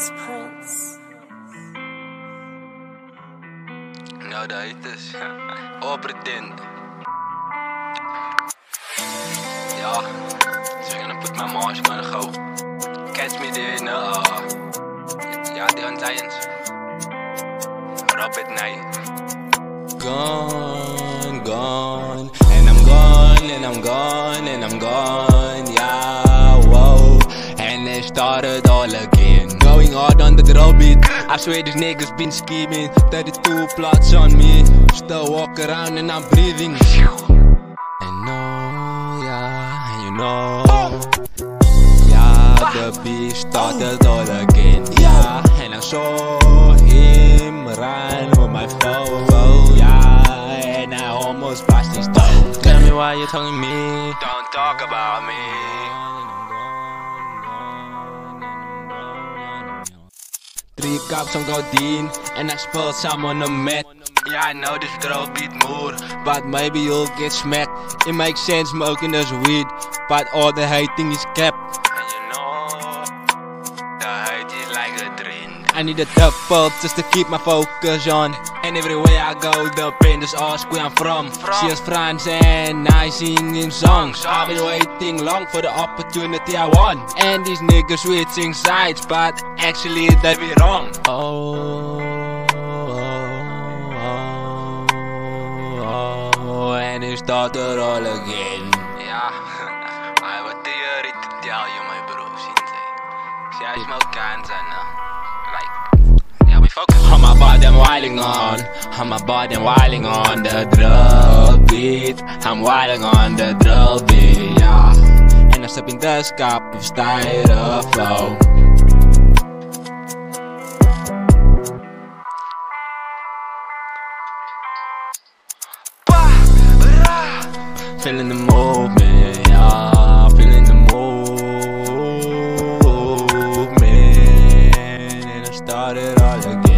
Prince, Prince. No, da hittet. All pretend. Yeah, so I'm gonna put my mask on and go. Catch me there in the, uh, yeah, the Lions. Rob at night. Gone, gone, and I'm gone, and I'm gone, and I'm gone, yeah, whoa. And it started all again. On the beat. I swear these niggas been scheming. 32 plots on me. Still walk around and I'm breathing. And no, yeah, and you know. Yeah, the beat started all again. Yeah, and I saw him run with my phone. Yeah, and I almost bust his toe. Tell me why you telling me. Don't talk about me. Cups on codeine and I spilled some on the mat. Yeah, I know this girl beat more. But maybe you'll get smacked. It makes sense smoking is weed, but all the hating is kept. I need a double just to keep my focus on. And everywhere I go, the vendors ask where I'm from. She is Frans and I sing in songs. I've been waiting long for the opportunity I want. And these niggas switching sides, but actually they be wrong. Oh, oh, oh, oh, and it started all again. Ja, I have a theory to tell you, my bro. Since I smoke guns and uh, like, yeah, we focus. On my body, I'm wilding on. On my body, I'm wilding on the drill beat. I'm wilding on the drill beat, yeah. And I step in the cup of flow. Feeling the movement. started all again